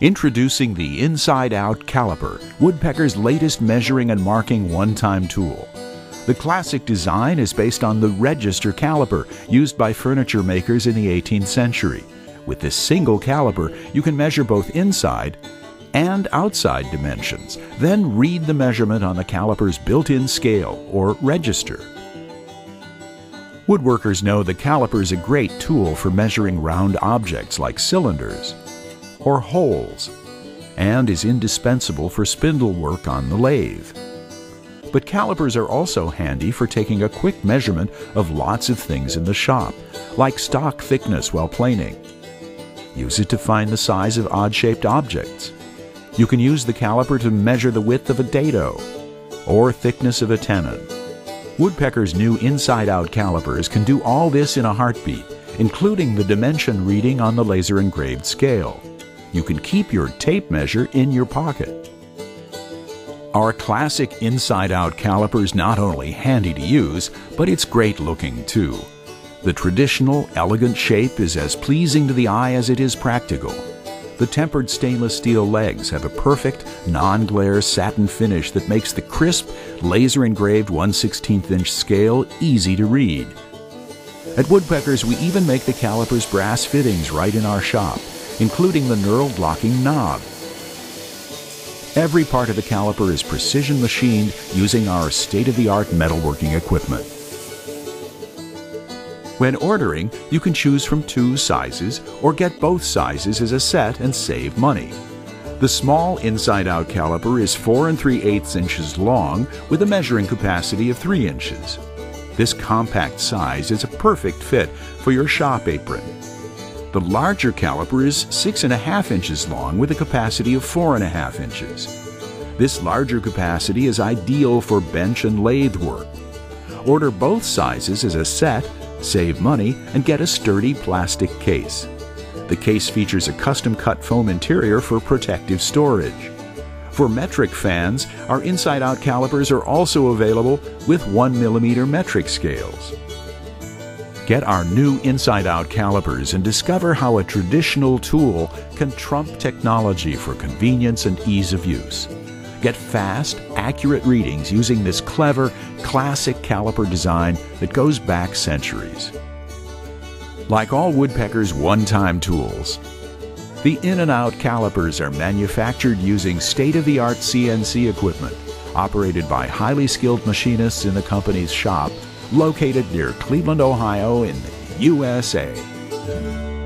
Introducing the Inside Out Caliper, Woodpecker's latest measuring and marking one time tool. The classic design is based on the register caliper used by furniture makers in the 18th century. With this single caliper, you can measure both inside and outside dimensions, then read the measurement on the caliper's built in scale or register. Woodworkers know the caliper is a great tool for measuring round objects like cylinders or holes, and is indispensable for spindle work on the lathe. But calipers are also handy for taking a quick measurement of lots of things in the shop, like stock thickness while planing. Use it to find the size of odd shaped objects. You can use the caliper to measure the width of a dado or thickness of a tenon. Woodpecker's new inside out calipers can do all this in a heartbeat, including the dimension reading on the laser engraved scale. You can keep your tape measure in your pocket. Our classic inside out caliper is not only handy to use, but it's great looking too. The traditional, elegant shape is as pleasing to the eye as it is practical. The tempered stainless steel legs have a perfect, non glare satin finish that makes the crisp, laser engraved 1 16th inch scale easy to read. At Woodpeckers, we even make the caliper's brass fittings right in our shop, including the knurled locking knob. Every part of the caliper is precision machined using our state of the art metalworking equipment. When ordering, you can choose from two sizes or get both sizes as a set and save money. The small inside-out caliper is 4 and 3 eighths inches long with a measuring capacity of 3 inches. This compact size is a perfect fit for your shop apron. The larger caliper is 6.5 inches long with a capacity of 4.5 inches. This larger capacity is ideal for bench and lathe work. Order both sizes as a set save money, and get a sturdy plastic case. The case features a custom cut foam interior for protective storage. For metric fans, our inside out calipers are also available with 1mm metric scales. Get our new inside out calipers and discover how a traditional tool can trump technology for convenience and ease of use. Get fast, accurate readings using this clever, classic caliper design that goes back centuries. Like all Woodpecker's one time tools, the in and out calipers are manufactured using state of the art CNC equipment operated by highly skilled machinists in the company's shop located near Cleveland, Ohio, in the USA.